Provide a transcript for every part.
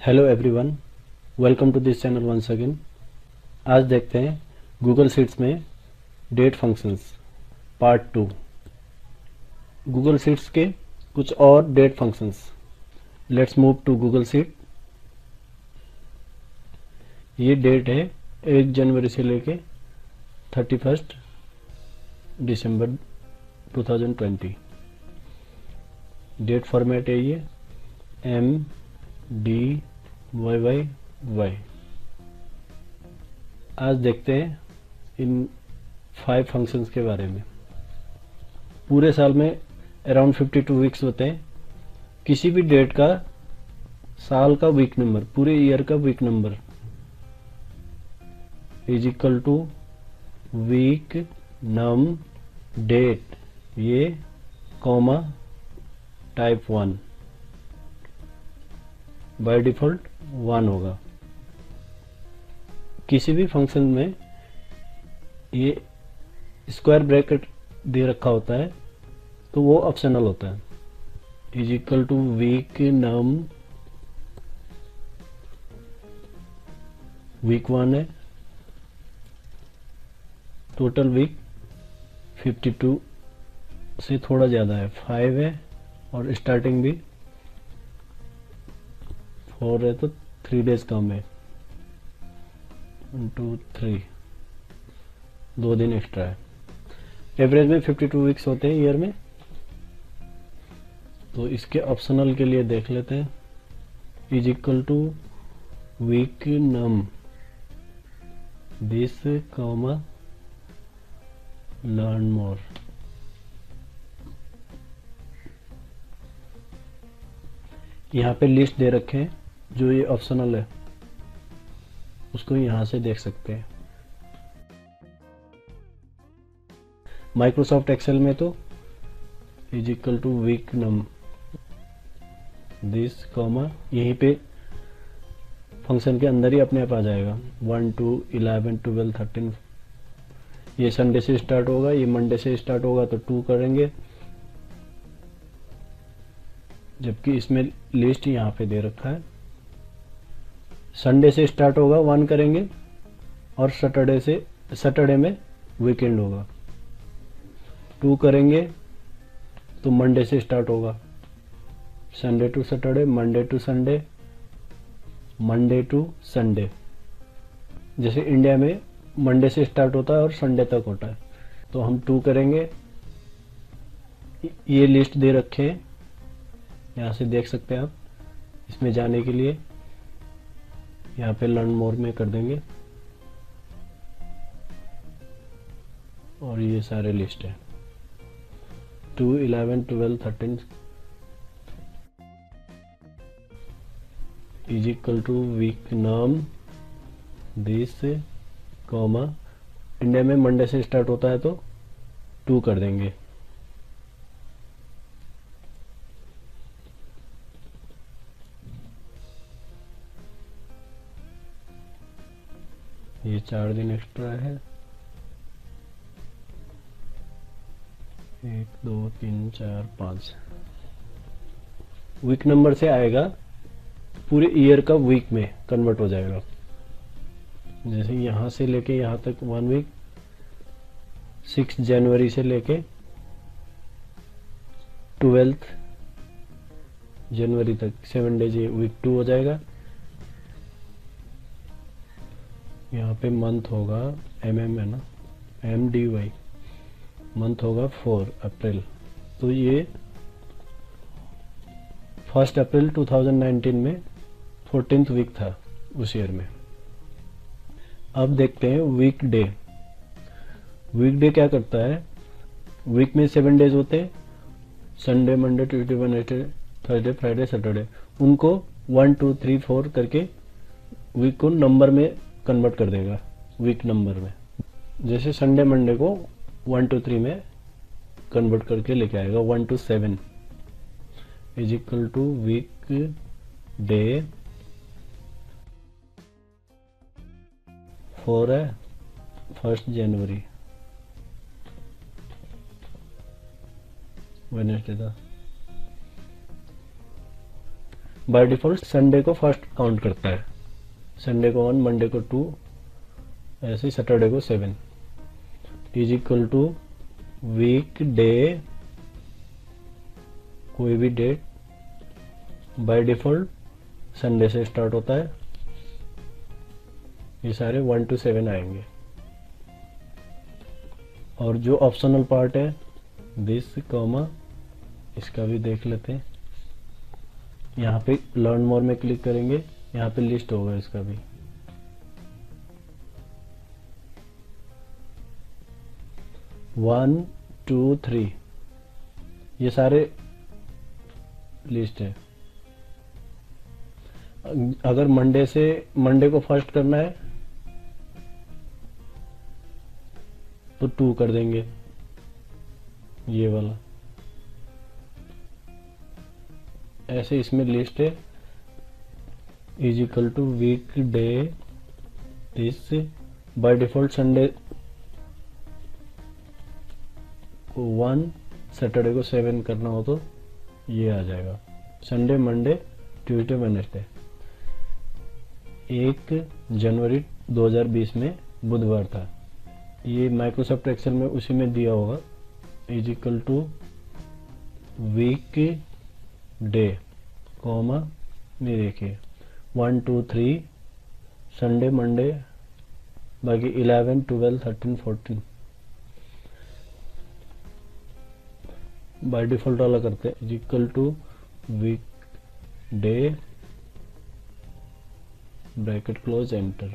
Hello everyone welcome to this channel once again आज देखते हैं गूगल सीट्स में date functions part two Google sheets के कुछ और date functions let's move to Google sheet ये डेट है एक जनवरी से लेके थर्टी फ़र्स्ट दिसंबर 2020 डेट फॉर्मेट है ये M D Y Y Y आज देखते हैं इन फाइव फ़ंक्शंस के बारे में। पूरे साल में अराउंड 52 वीक्स होते हैं। किसी भी डेट का साल का वीक नंबर पूरे ईयर का week number is equal to week num date ये comma type one by default one होगा। किसी भी फ़ंक्शन में ये स्क्वायर ब्रैकेट दे रखा होता है तो वो ऑप्शनल होता है। Is equal to week num week one है। टोटल वीक 52 से थोड़ा ज़्यादा है। फाइव है और स्टार्टिंग भी फोर है तो थ्री डेज़ कम है। टू थ्री दो दिन एक्स्ट्रा है। एवरेज में 52 वीक्स होते हैं ईयर में। तो इसके ऑप्शनल के लिए देख लेते हैं। Is equal to week num this comma learn more यहाँ पे लिस्ट दे रखे हैं। जो ये ऑप्शनल है, उसको यहाँ से देख सकते हैं। माइक्रोसॉफ्ट एक्सेल में तो is equal to week num this comma यहीं पे फ़ंक्शन के अंदर ही अपने आप आ जाएगा। One two eleven twelve thirteen ये संडे से स्टार्ट होगा, ये मंडे से स्टार्ट होगा तो टू करेंगे। जबकि इसमें लिस्ट यहाँ पे दे रखा है। संडे से स्टार्ट होगा वन करेंगे, और सैटरडे से सैटरडे में वीकेंड होगा। टू करेंगे तो मंडे से स्टार्ट होगा। Sunday to Saturday Monday to Sunday Monday to Sunday जैसे इंडिया में मंडे से स्टार्ट होता है और संडे तक होता है। तो हम टू करेंगे। ये लिस्ट दे रखे हैं। यहाँ से देख सकते हैं आप, इसमें जाने के लिए। यहाँ पे लर्न मोर में कर देंगे। और ये सारे लिस्ट है। Two eleven twelve thirteen is equal to week num this comma India में मंडे से स्टार्ट होता है तो टू कर देंगे। ये चार दिन एक्स्ट्रा है। एक, दो, तीन, चार, पाँच। वीक नंबर से आएगा। पूरे ईयर का वीक में कन्वर्ट हो जाएगा। जैसे यहाँ से लेके यहाँ तक वन वीक सिक्स जनवरी से लेके ट्वेल्थ जनवरी तक सेवन डेज़ ये वीक टू हो जाएगा। यहाँ पे मंथ होगा एम एम है ना? एम डी वाई मंथ होगा फोर अप्रैल तो ये फ़र्स्ट अप्रैल 2019 में फोर्टीन वीक था उस ईयर में. अब देखते हैं वीक डे वीक डे क्या करता है? वीक में सेवन डेज़ होते हैं. Sunday Monday Tuesday Wednesday Thursday Friday Saturday उनको वन टू थ्री फोर करके वीक को नंबर में कन्वर्ट कर देगा वीक नंबर में। जैसे संडे मंडे को वन टू थ्री में कन्वर्ट करके लेके आएगा one two seven is equal to weekday four first January Wednesday था। बाय डिफ़ॉल्ट संडे को फ़र्स्ट काउंट करता है। संडे को वन मंडे को टू ऐसे सैटरडे को seven is equal to weekday कोई भी डेट बाय डिफ़ॉल्ट संडे से स्टार्ट होता है। ये सारे वन टू सेवन आएँगे। और जो ऑप्शनल पार्ट है दिस कॉमा इसका भी देख लेते हैं। यहाँ पे लर्न मोर में क्लिक करेंगे। यहाँ पे लिस्ट होगा इसका भी। वन टू थ्री ये सारे लिस्ट है। अगर मंडे से मंडे को फ़र्स्ट करना है तो टू कर देंगे। ये वाला। ऐसे इसमें लिस्ट है। Is equal to weekday this by default Sunday को वन सैटरडे को सेवन करना हो तो ये आ जाएगा। संडे मंडे ट्यूसडे वेनेसडे एक जनवरी 2020 में बुधवार था। ये माइक्रोसॉफ्ट एक्सेल में उसी में दिया होगा। Is equal to weekday comma में देखिए। One, two, three Sunday Monday बाकी eleven, twelve, thirteen, fourteen. By default वाला करते हैं। Equal to weekday bracket close enter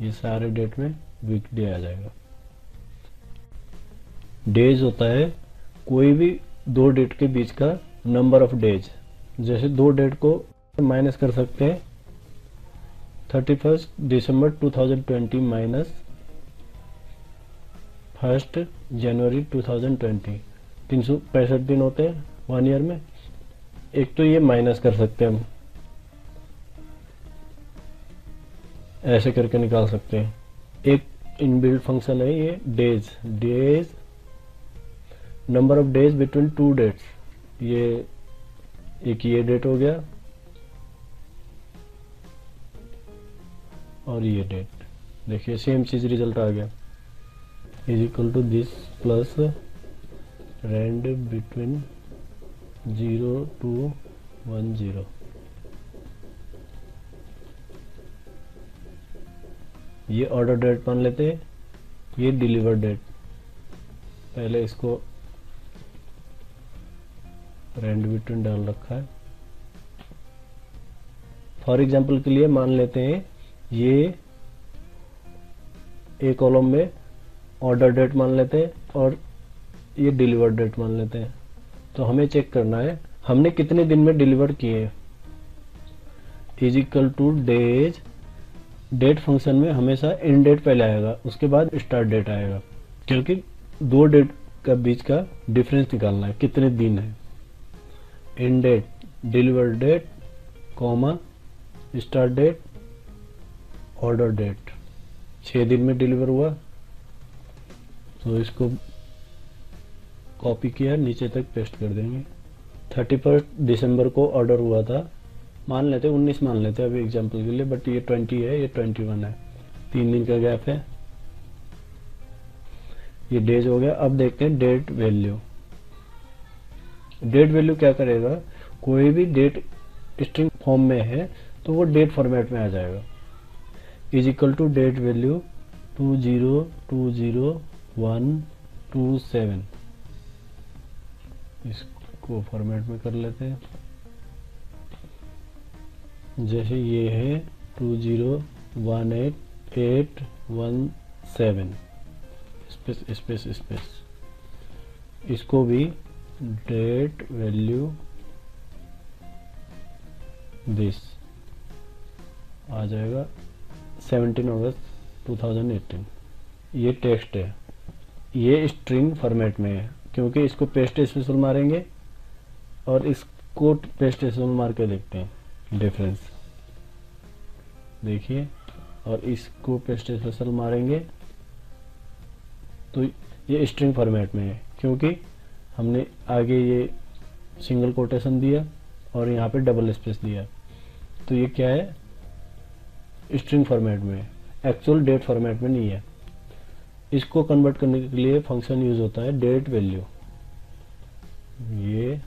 ये सारे डेट में वीक डे आ जाएगा। डेज़ होता है, कोई भी दो डेट के बीच का नंबर ऑफ़ डेज़ जैसे दो डेट को माइनस कर सकते हैं। थर्टी फ़र्स्ट दिसंबर 2020 माइनस फ़र्स्ट जनवरी 2020 तीन सौ पैंसठ दिन होते हैं वन ईयर में। एक तो ये माइनस कर सकते हैं हम। ऐसे करके निकाल सकते हैं। एक इनबिल्ट फ़ंक्शन है ये days days number of days between two dates ये एक ये डेट हो गया। और ये डेट देखिए सेम चीज़ रिज़ल्ट आ गया. Is equal to this plus rand between zero to one zero ये ऑर्डर डेट मान लेते हैं. ये डिलीवर डेट पहले इसको रेंड बिटवीन डाल रखा है. फॉर एग्ज़ाम्पल के लिए मान लेते हैं ये एक कॉलम में ऑर्डर डेट मान लेते हैं और ये डिलीवर डेट मान लेते हैं। तो हमें चेक करना है, हमने कितने दिन में डिलीवर किए is equal to days date function में हमेशा इन डेट पहले आएगा, उसके बाद स्टार्ट डेट आएगा, क्योंकि दो डेट का बीच का डिफरेंस निकालना है, कितने दिन है। End date deliver date comma start date order date छः दिन में डिलीवर हुआ। तो इसको कॉपी किया, नीचे तक पेस्ट कर देंगे। थर्टी फ़र्स्ट दिसंबर को ऑर्डर हुआ था। मान लेते, उन्नीस मान लेते अभी एग्ज़ाम्पल के लिए बट ये ट्वेंटी है, ये ट्वेंटी वन है। तीन दिन का गैप है। ये डेज़ हो गया। अब देखते हैं डेट वैल्यू डेट वैल्यू क्या करेगा? कोई भी डेट स्ट्रिंग फॉर्म में है तो वो डेट फॉर्मेट में आ जाएगा। Is equal to date value two zero two zero one two seven इसको फॉर्मेट में कर लेते हैं। जैसे ये है two zero one eight eight one seven space space space इसको भी डेट वैल्यू दिस आ जाएगा। 17 अगस्त 2018 ये टेक्स्ट है। ये स्ट्रिंग फॉर्मेट में है, क्योंकि इसको पेस्ट स्पेशल मारेंगे और इसको पेस्ट स्पेशल मार के देखते हैं। डिफरेंस देखिए, और इसको पेस्ट स्पेशल मारेंगे तो ये स्ट्रिंग फॉर्मेट में है, क्योंकि हमने आगे ये सिंगल कोटेशन दिया और यहाँ पे डबल स्पेस दिया। तो ये क्या है? स्ट्रिंग फॉर्मेट में एक्चुअल डेट फॉर्मेट में नहीं है। इसको कन्वर्ट करने के लिए फ़ंक्शन यूज़ होता है डेट वैल्यू ये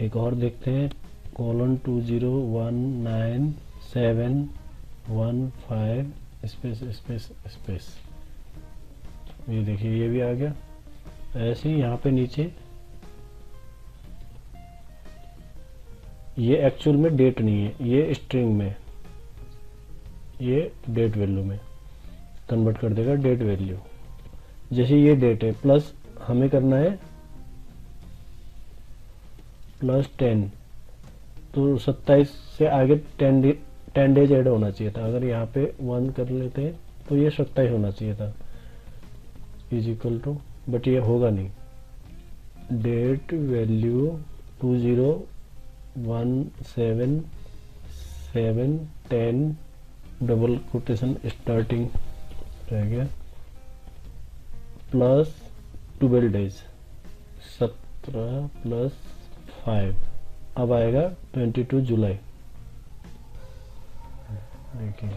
एक और देखते हैं colon two zero one nine seven one five space space space ये देखिए, ये भी आ गया। ऐसे ही यहाँ पे नीचे, ये एक्चुअल में डेट नहीं है, ये स्ट्रिंग में। ये डेट वैल्यू में कन्वर्ट कर देगा डेट वैल्यू जैसे ये डेट है प्लस हमें करना है प्लस टेन तो सत्ताईस से आगे टेन टेन डेज़ ऐड होना चाहिए था। अगर यहाँ पे वन कर लेते हैं तो ये सत्ताईस होना चाहिए था। इज़ इक्वल टू बट ये होगा नहीं। Date value two zero one seven seven ten double quotation starting रह गया। प्लस ट्वेल्व डेज़ सत्रह प्लस फाइव अब आएगा ट्वेंटी टू जुलाई देखिए।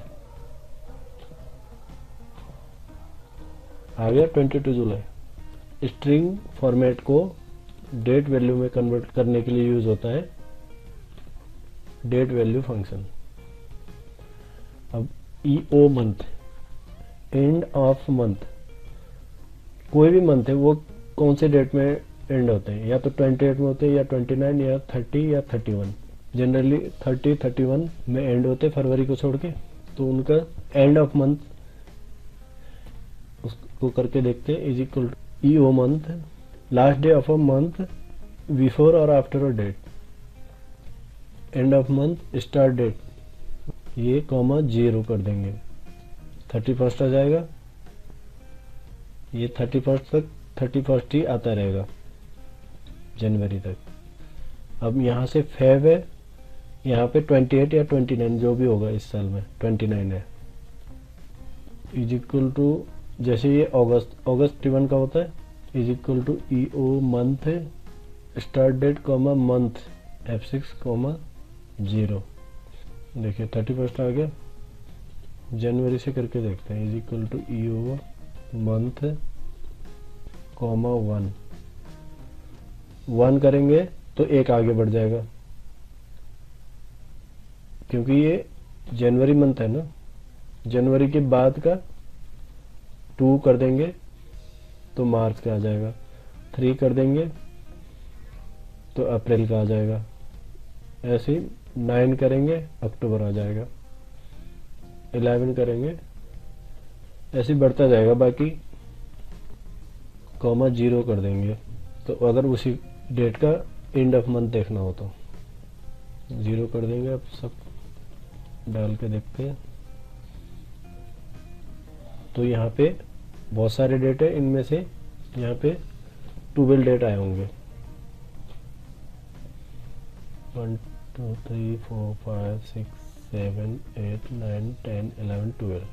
आ गया ट्वेंटी टू जुलाई स्ट्रिंग फॉर्मेट को डेट वैल्यू में कन्वर्ट करने के लिए यूज़ होता है। Date value function E O month end of month कोई भी मंथ है, वो कौन से डेट में एंड होते हैं? या तो 28 में होते हैं, या 29 या 30 या 31 जनरली 30 31 में एंड होते हैं फरवरी को छोड़ के। तो उनका एंड ऑफ़ मंथ उसको करके देखते हैं is equal to E O month last day of a month before और after a date end of month start date ये कॉमा ज़ीरो कर देंगे। थर्टी फ़र्स्ट आ जाएगा। ये थर्टी फ़र्स्ट तक थर्टी फ़र्स्ट ही आता रहेगा, जनवरी तक। अब यहाँ से फेब है, यहाँ पे ट्वेंटी एट या ट्वेंटी नाइन जो भी होगा इस साल में ट्वेंटी नाइन है। इज़ इक्वल टू जैसे ये अगस्त अगस्त टिवन का होता है is equal to E O month start date comma month F six comma zero देखिए थर्टी फ़र्स्ट आ गया जनवरी से करके देखते हैं is equal to E O month comma one one करेंगे तो एक आगे बढ़ जाएगा। क्योंकि ये जनवरी मंथ है ना जनवरी के बाद का टू कर देंगे तो मार्च का आ जाएगा। थ्री कर देंगे तो अप्रैल का आ जाएगा। ऐसे नाइन करेंगे, अक्टूबर आ जाएगा। इलेवन करेंगे, ऐसे बढ़ता जाएगा, बाकी कॉमा ज़ीरो कर देंगे। तो अगर उसी डेट का एंड ऑफ़ मंथ देखना हो तो। ज़ीरो कर देंगे अब सब, डाल के देखते हैं। तो यहाँ पे बहुत सारे डेट है, इनमें से यहाँ पे ट्वेल्व डेट आए होंगे। One two three four five six seven eight nine ten eleven twelve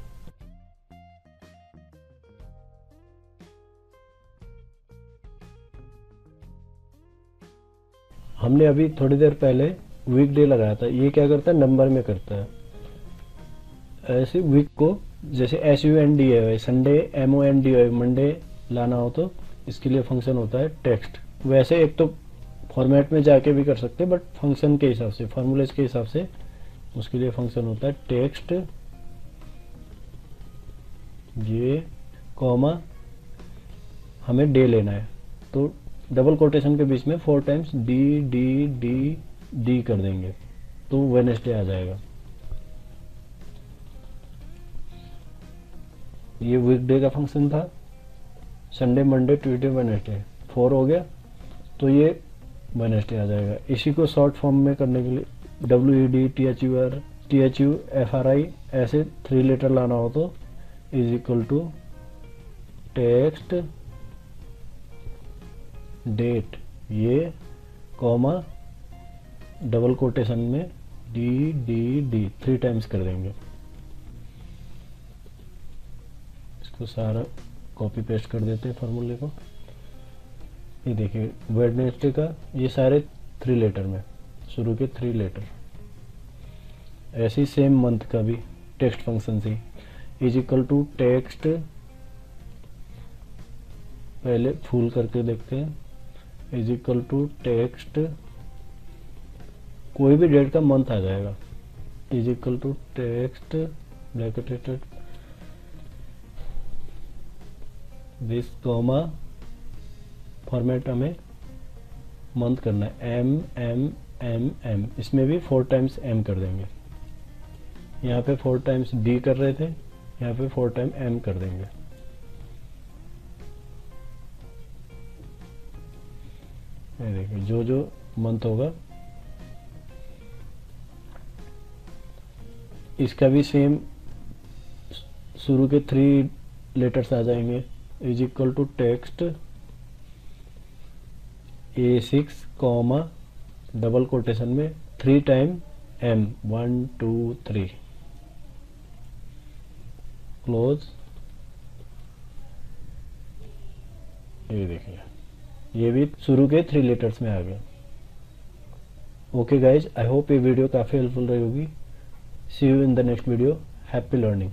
हमने अभी थोड़ी देर पहले वीक डे लगाया था। ये क्या करता है? नंबर में करता है। ऐसे वीक को जैसे एस यू एन डी है Sunday M O N D है मंडे लाना हो तो इसके लिए फ़ंक्शन होता है टेक्स्ट वैसे एक तो फॉर्मेट में जाके भी कर सकते हैं बट फ़ंक्शन के हिसाब से फॉर्मूलेज के हिसाब से उसके लिए फ़ंक्शन होता है टेक्स्ट ये कॉमा हमें डे लेना है। तो डबल कोटेशन के बीच में four times D D D D कर देंगे तो वेनेसडे आ जाएगा। ये वीकडे का फ़ंक्शन था Sunday Monday Tuesday Wednesday four हो गया। तो ये वेनेसडे आ जाएगा। इसी को शॉर्ट फॉर्म में करने के लिए W E D T H U R T H U F R I ऐसे थ्री लेटर लाना हो तो is equal to text date ये कॉमा डबल कोटेशन में D D D three times कर देंगे। इसको सारा कॉपी पेस्ट कर देते हैं फॉर्मूले को। ये देखिए वेडनेसडे का, ये सारे थ्री लेटर में, शुरू के थ्री लेटर ऐसे ही सेम मंथ का भी टेक्स्ट फ़ंक्शन से इज़ इक्वल टू टेक्स्ट पहले फुल करके देखते हैं। इज़ इक्वल टू टेक्स्ट कोई भी डेट का मंथ आ जाएगा। Is equal to text bracketed this comma format हमें मंथ करना है। एम एम एम एम इसमें भी फोर टाइम्स एम कर देंगे। यहाँ पे फोर टाइम्स डी कर रहे थे, यहाँ पे फोर टाइम एम कर देंगे। देखिए, जो जो मंथ होगा, इसका भी सेम शुरू के थ्री लेटर्स आ जाएँगे। Is equal to text A six comma double quotation में three time M one two three close ये देखिए। ये भी शुरू के थ्री लेटर्स में आ गया। ओके गाइज़ आई होप ये वीडियो काफ़ी हेल्पफुल रही होगी। See you in the next video happy learning